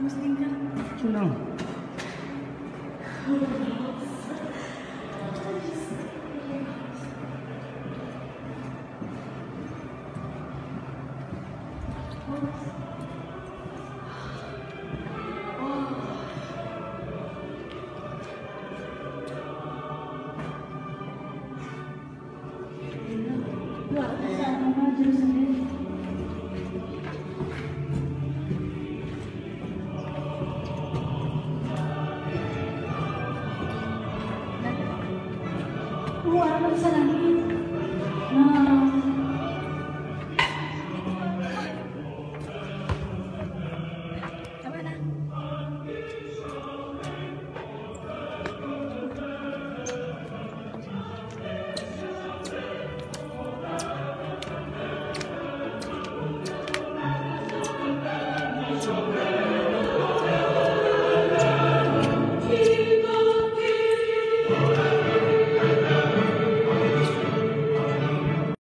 Muslim kan? Senang. Jurusan 我来吧，小南妮。走吧，来。